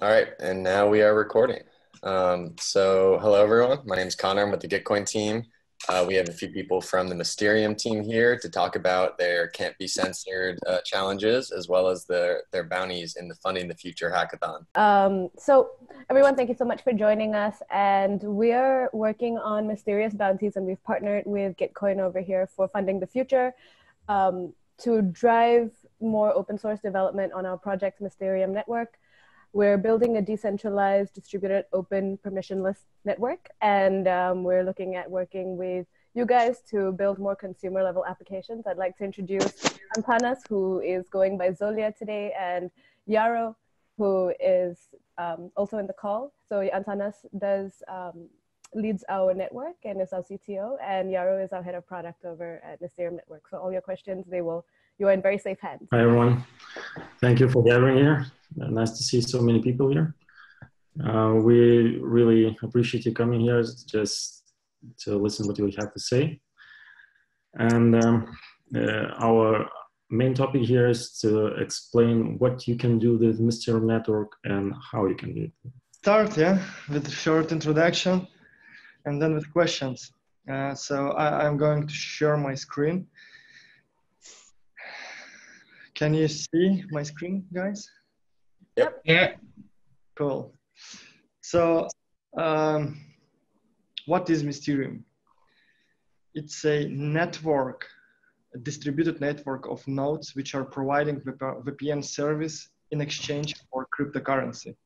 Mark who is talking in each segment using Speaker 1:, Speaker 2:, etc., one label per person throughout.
Speaker 1: All right, and now we are recording. Um, so, hello everyone. My name is Connor. I'm with the Gitcoin team. Uh, we have a few people from the Mysterium team here to talk about their can't be censored uh, challenges as well as their, their bounties in the Funding the Future hackathon.
Speaker 2: Um, so, everyone, thank you so much for joining us. And we're working on Mysterium bounties, and we've partnered with Gitcoin over here for Funding the Future um, to drive more open source development on our project Mysterium Network. We're building a decentralized, distributed, open, permissionless network, and um, we're looking at working with you guys to build more consumer level applications. I'd like to introduce Antanas, who is going by Zolia today, and Jaro, who is um, also in the call. So Antanas does um, leads our network and is our CTO, and Jaro is our head of product over at Mysterium Network. So all your questions, they will you are in very safe hands.
Speaker 3: Hi everyone, thank you for gathering here. Uh, nice to see so many people here. Uh, we really appreciate you coming here just to listen what you have to say. And um, uh, our main topic here is to explain what you can do with Mysterium Network and how you can do it.
Speaker 4: Start, yeah, with a short introduction and then with questions. Uh, so I, I'm going to share my screen. Can you see my screen, guys?
Speaker 1: Yep.
Speaker 4: Yeah. Cool. So, um, what is Mysterium? It's a network, a distributed network of nodes which are providing VPN service in exchange for cryptocurrency.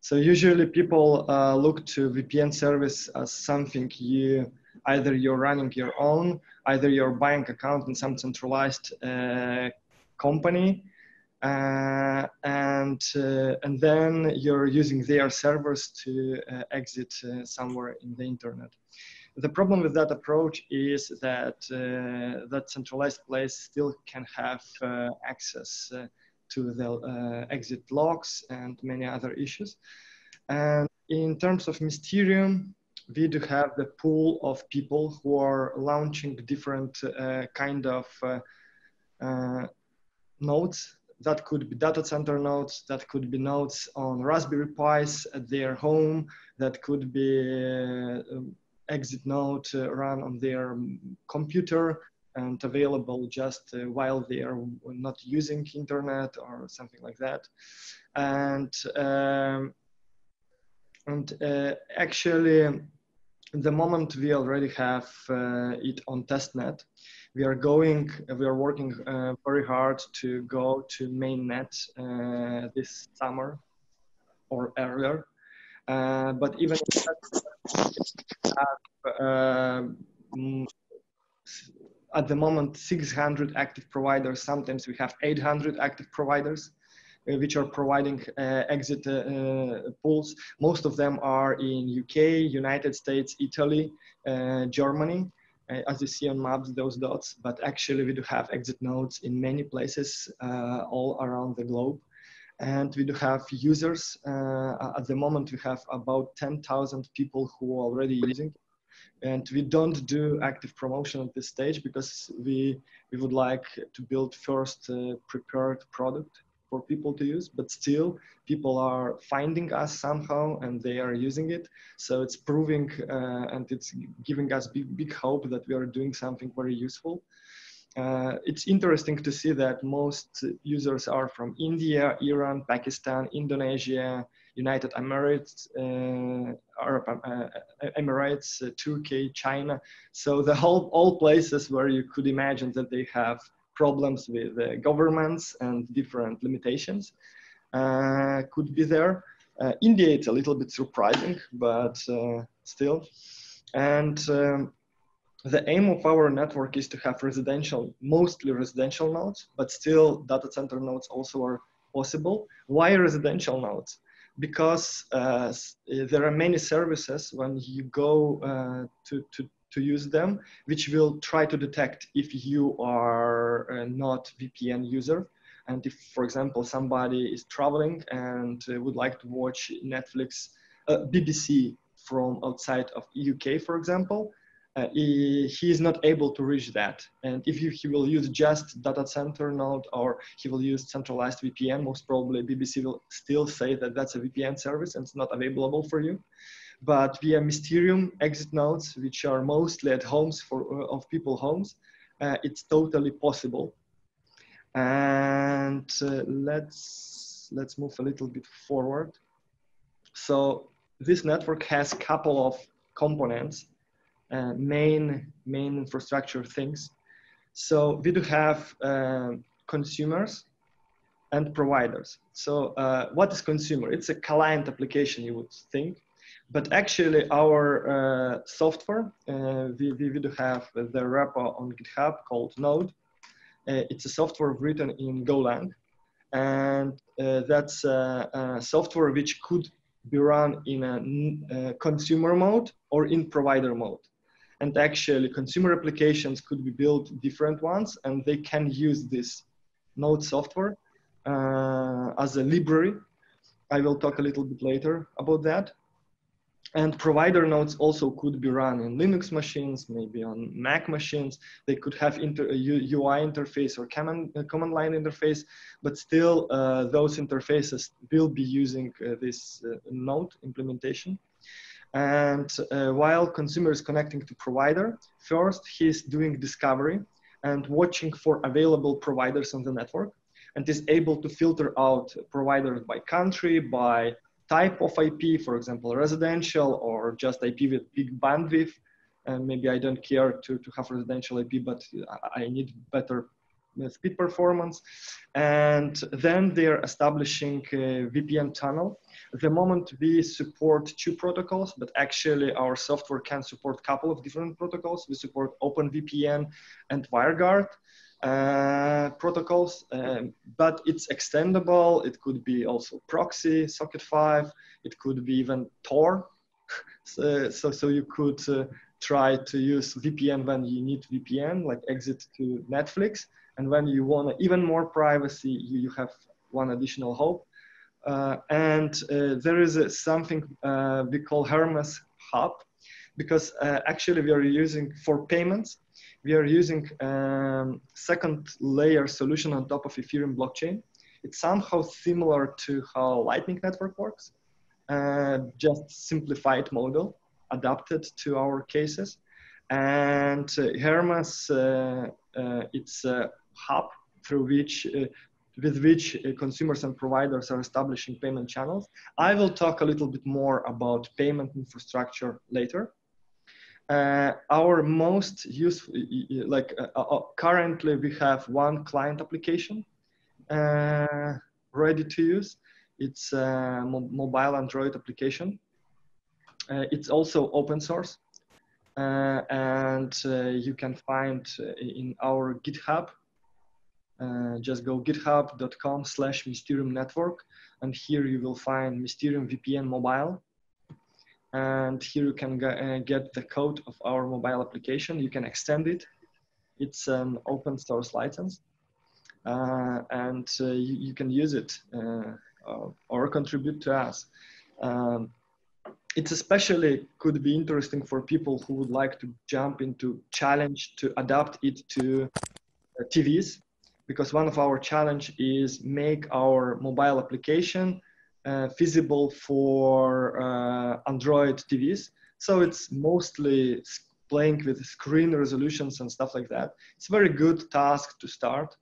Speaker 4: So usually people uh, look to VPN service as something you either you're running your own, either you're buying account in some centralized uh, company uh, and uh, and then you're using their servers to uh, exit uh, somewhere in the internet. The problem with that approach is that uh, that centralized place still can have uh, access to the exit logs and many other issues. And in terms of Mysterium, we do have the pool of people who are launching different kind of nodes that could be data center nodes, that could be nodes on Raspberry Pis at their home, that could be uh, exit node uh, run on their computer and available just uh, while they are not using internet or something like that. And, um, and uh, actually, the moment we already have it on testnet, we are going, we are working uh, very hard to go to mainnet uh, this summer or earlier. Uh, but even um, at the moment 600 active providers. Sometimes we have 800 active providers. Uh, which are providing uh, exit uh, pools. Most of them are in UK, United States, Italy, Germany. Uh, as you see on maps, those dots, but actually we do have exit nodes in many places uh, all around the globe. And we do have users. Uh, at the moment, we have about 10,000 people who are already using and we don't do active promotion at this stage because we we would like to build first uh, prepared product for people to use, but still people are finding us somehow and they are using it. So it's proving uh, and it's giving us big, big hope that we are doing something very useful. Uh, it's interesting to see that most users are from India, Iran, Pakistan, Indonesia, United Emirates, uh, Arab uh, Emirates, uh, Turkey, China. So the whole all places where you could imagine that they have problems with uh, governments and different limitations uh, could be there. Uh, India, it's a little bit surprising, but still. And um, the aim of our network is to have residential, mostly residential nodes, but still data center nodes also are possible. Why residential nodes? Because uh, there are many services when you go uh, to, to, to use them, which will try to detect if you are uh, not VPN user. And if, for example, somebody is traveling and uh, would like to watch Netflix, uh, BBC from outside of UK, for example, uh, he, he, is not able to reach that. And if you, he will use just data center node or he will use centralized VPN, most probably BBC will still say that that's a VPN service and it's not available for you. But via Mysterium exit nodes, which are mostly at homes for uh, of people homes, uh, it's totally possible. And uh, let's let's move a little bit forward. So this network has a couple of components uh, main main infrastructure things. So we do have uh, consumers and providers. So uh, what is consumer? It's a client application, you would think, but actually our uh, software, uh, we, we do have the repo on GitHub called Node. Uh, it's a software written in Golang, and that's a software which could be run in a consumer mode or in provider mode. And actually consumer applications could be built different ones and they can use this node software uh, as a library. I will talk a little bit later about that and provider nodes also could be run in linux machines maybe on mac machines. They could have inter, ui interface or command, uh, command line interface but still uh, those interfaces will be using uh, this uh, node implementation. And uh, while consumer is connecting to provider, first he's doing discovery and watching for available providers on the network and is able to filter out providers by country, by type of IP, for example, residential or just IP with big bandwidth. And maybe I don't care to, to have residential IP, but I need better uh, speed performance. And then they're establishing a VPN tunnel. the moment we support two protocols, but actually our software can support a couple of different protocols. We support OpenVPN and WireGuard uh, protocols, um, but it's extendable. It could be also proxy, SOCKS5. It could be even Tor. so, so, so you could uh, try to use VPN when you need VPN, like exit to Netflix. And when you want even more privacy, you, you have one additional hope. Uh, and uh, there is a, something uh, we call Hermes Hub, because uh, actually we are using for payments, we are using um, second layer solution on top of Ethereum blockchain. It's somehow similar to how Lightning Network works, uh, just simplified model adapted to our cases. And uh, Hermes, it's a hub through which uh, with which uh, consumers and providers are establishing payment channels. I will talk a little bit more about payment infrastructure later. Uh, our most useful, like uh, uh, currently we have one client application uh, ready to use. It's a mo mobile Android application. it's also open source. and you can find in our GitHub uh, just go github.com slash Mysterium network. And here you will find Mysterium VPN mobile. And here you can uh, get the code of our mobile application. You can extend it. It's an open source license. Uh, and uh, you, you, can use it uh, or contribute to us. Um, it's especially could be interesting for people who would like to jump into challenge to adapt it to uh, TVs because one of our challenge is make our mobile application feasible for uh, Android TVs. So it's mostly playing with screen resolutions and stuff like that. It's a very good task to start.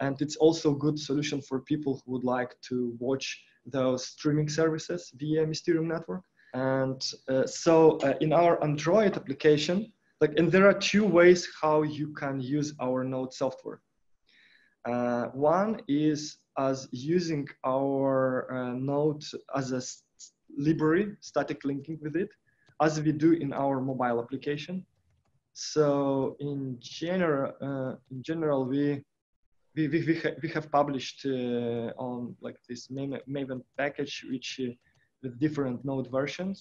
Speaker 4: And it's also a good solution for people who would like to watch those streaming services via Mysterium network. And uh, so uh, in our Android application, like, and there are two ways how you can use our Node software. Uh, one is as using our uh, node as a library, static linking with it, as we do in our mobile application. So in general, uh, in general, we we we, we, ha we have published uh, on like this Maven package, which uh, with different node versions,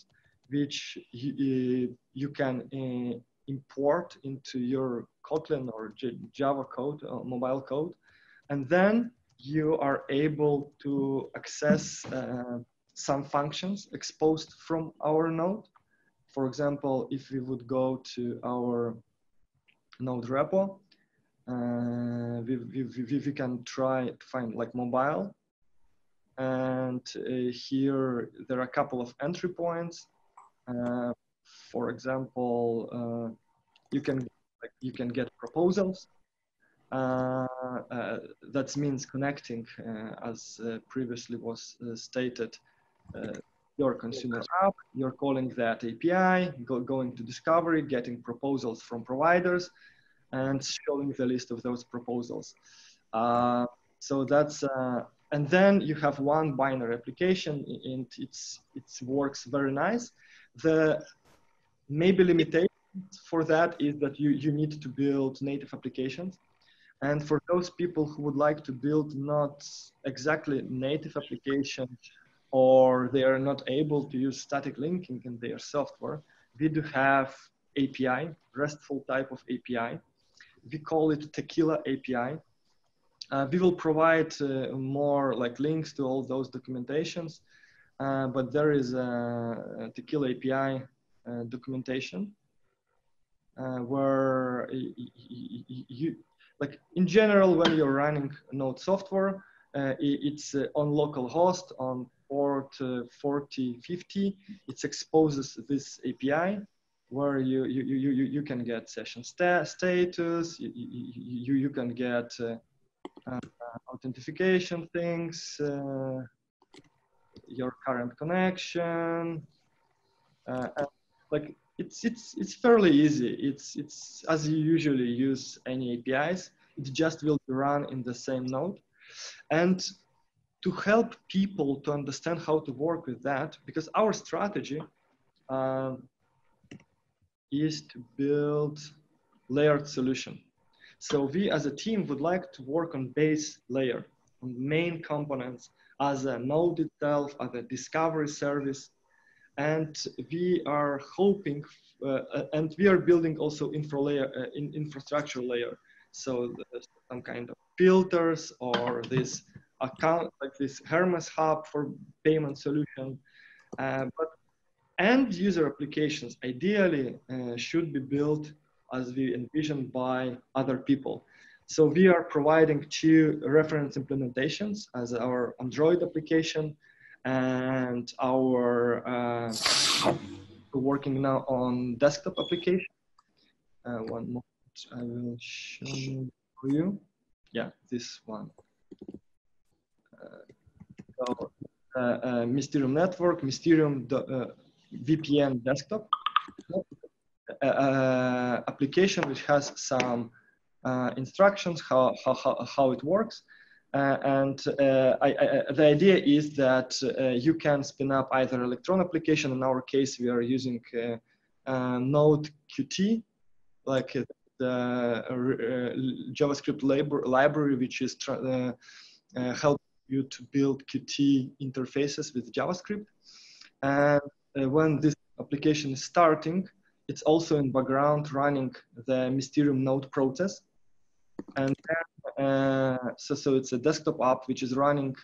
Speaker 4: which you, you can uh, import into your Kotlin or J Java code, or mobile code, and then you are able to access uh, some functions exposed from our node for example, if we would go to our node repo, uh, we, we, we, can try to find like mobile. And uh, here there are a couple of entry points. Uh, for example, uh, you can like, you can get proposals. Uh, Uh, uh, that means connecting, uh, as previously was stated, your consumer app, you're calling that API, go, going to discovery, getting proposals from providers, and showing the list of those proposals. Uh, so that's, uh, and then you have one binary application and it's, it works very nice. The maybe limitation for that is that you, you need to build native applications. And for those people who would like to build not exactly native applications or they are not able to use static linking in their software, we do have API, RESTful type of API. We call it Tequila API. Uh, we will provide uh, more like links to all those documentations, uh, but there is a, Tequila API uh, documentation uh, where you, like in general, when you're running Node software, uh, it's on local host on port 4050, it exposes this API where you, you, you, you, you can get session sta status, you, you, you can get uh, uh, authentication things, uh, your current connection, uh, like it's, it's, it's fairly easy. It's, it's as you usually use any APIs, it just will run in the same node. And to help people to understand how to work with that because our strategy um, is to build layered solution so we as a team would like to work on base layer on main components as a node itself as a discovery service and we are hoping uh, and we are building also infra layer uh, in infrastructure layer so some kind of filters or this account like this Hermes hub for payment solution. Uh, but end user applications ideally uh, should be built as we envisioned by other people. So we are providing two reference implementations as our Android application and our uh, working now on desktop application. Uh, one moment, I will show you you. Yeah, this one so, uh, uh, Mysterium Network, Mysterium VPN uh, desktop application which has some instructions how, how, how it works. Uh, and uh, I, I, the idea is that uh, you can spin up either Electron application. In our case, we are using Node Qt, like the JavaScript library, which is help you to build Qt interfaces with JavaScript. And uh, when this application is starting, it's also in background running the Mysterium node process. And then, uh, so, so it's a desktop app which is running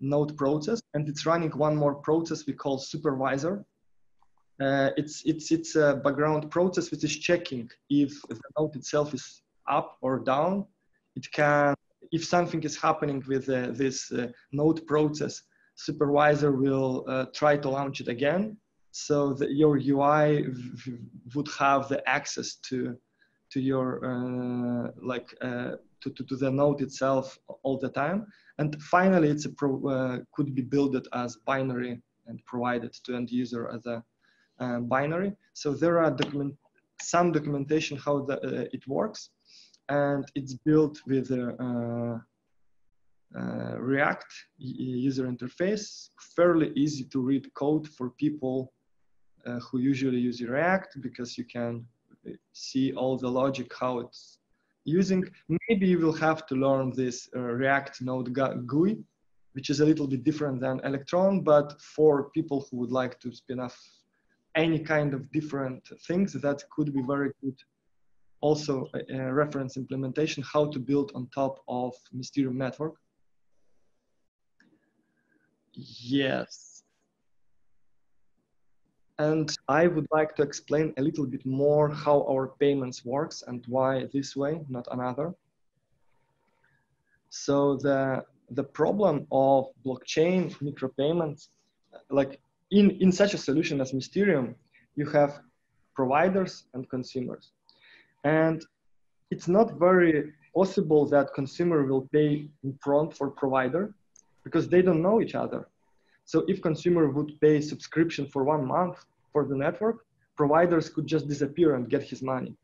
Speaker 4: node process and it's running one more process we call supervisor. Uh, it's, it's, it's a background process which is checking if the node itself is up or down. It can if something is happening with uh, this uh, node process, supervisor will uh, try to launch it again. So that your UI would have the access to to your uh, like uh, to, to, to, the node itself all the time. And finally, it's a pro, uh, could be built as binary and provided to end user as a binary. So there are document some documentation how the, it works and it's built with a, uh, uh, React user interface, fairly easy to read code for people uh, who usually use React because you can see all the logic how it's using. Maybe you will have to learn this uh, React Node GUI, which is a little bit different than Electron, but for people who would like to spin off any kind of different things, that could be very good also a, a reference implementation, how to build on top of Mysterium network. Yes. And I would like to explain a little bit more how our payments works and why this way, not another. So the, the problem of blockchain micropayments, like in, in such a solution as Mysterium, you have providers and consumers. And it's not very possible that consumer will pay in front for provider because they don't know each other. So if consumer would pay subscription for one month for the network, providers could just disappear and get his money.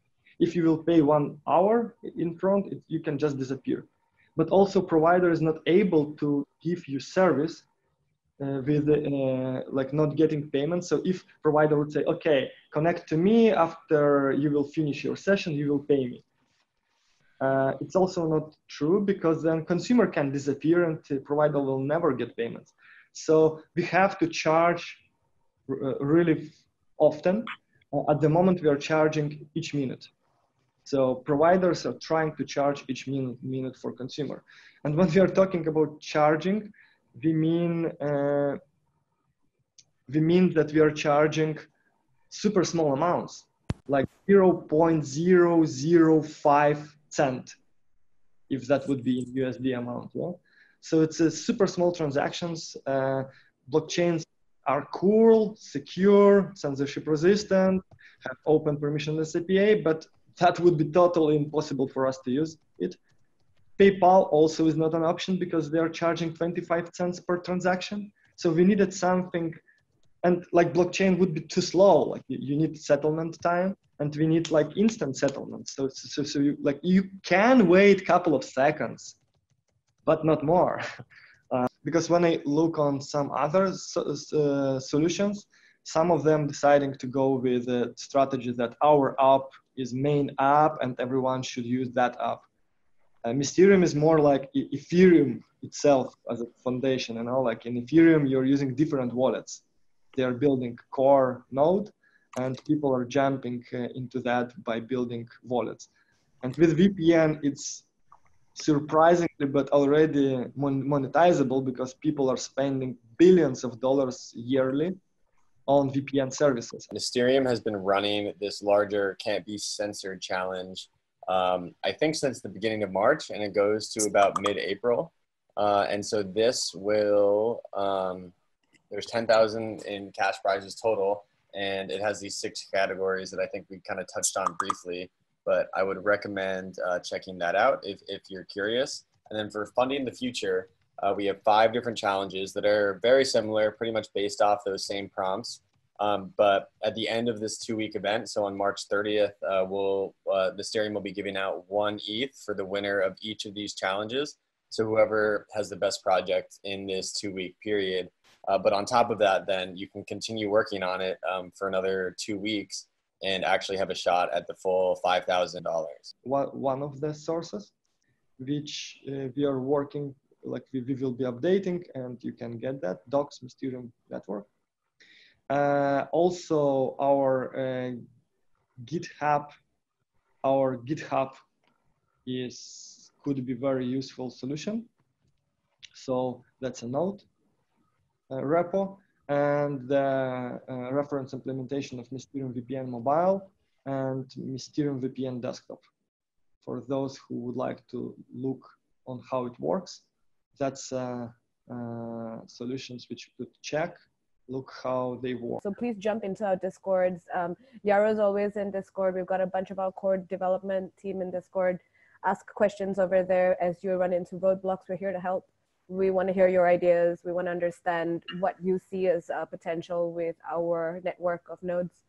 Speaker 4: If you will pay one hour in front, it, you can just disappear. But also provider is not able to give you service uh, with uh, like not getting payment. So if provider would say, okay, connect to me after you will finish your session, you will pay me. Uh, it's also not true because then consumer can disappear and the provider will never get payments. So we have to charge uh, really often. Uh, at the moment, we are charging each minute. So providers are trying to charge each minute, minute for consumer. And when we are talking about charging, we mean uh, we mean that we are charging super small amounts, like 0.005 cent, if that would be in USD amount. Yeah? So it's a super small transactions. Uh, blockchains are cool, secure, censorship resistant, have open permissionless API, but that would be totally impossible for us to use it. PayPal also is not an option because they are charging 25 cents per transaction. So we needed something, and like blockchain would be too slow. Like you need settlement time, and we need like instant settlement. So so so you like you can wait a couple of seconds, but not more. Uh, because when I look on some other so, uh, solutions, some of them deciding to go with a strategy that our app is main app and everyone should use that app. Uh, Mysterium is more like Ethereum itself as a foundation, you know, like in Ethereum, you're using different wallets. They're building core node and people are jumping uh, into that by building wallets. And with VPN, it's surprisingly but already mon monetizable because people are spending billions of dollars yearly on VPN services.
Speaker 1: Mysterium has been running this larger can't be censored challenge, um, I think since the beginning of March, and it goes to about mid-April. Uh, and so this will, um, there's 10,000 in cash prizes total, and it has these six categories that I think we kind of touched on briefly but I would recommend uh, checking that out if, if you're curious. And then for funding the future, uh, we have five different challenges that are very similar, pretty much based off those same prompts. Um, but at the end of this two-week event, so on March 30th, uh, we'll uh, Mysterium will be giving out one ETH for the winner of each of these challenges. So whoever has the best project in this two-week period. Uh, but on top of that, then you can continue working on it um, for another two weeks and actually have a shot at the full $5,000.
Speaker 4: One of the sources which uh, we are working, like we, we, will be updating and you can get that, Docs Mysterium Network. Uh, also our uh, GitHub, our GitHub is, could be very useful solution. So that's a Node uh, repo and the uh, reference implementation of Mysterium VPN Mobile and Mysterium VPN Desktop. For those who would like to look on how it works, that's uh, uh, solutions which you could check, look how they work.
Speaker 2: So please jump into our Discords. Um, Jaro's always in Discord. We've got a bunch of our core development team in Discord. Ask questions over there as you run into roadblocks. We're here to help we want to hear your ideas. We want to understand what you see as a potential with our network of nodes.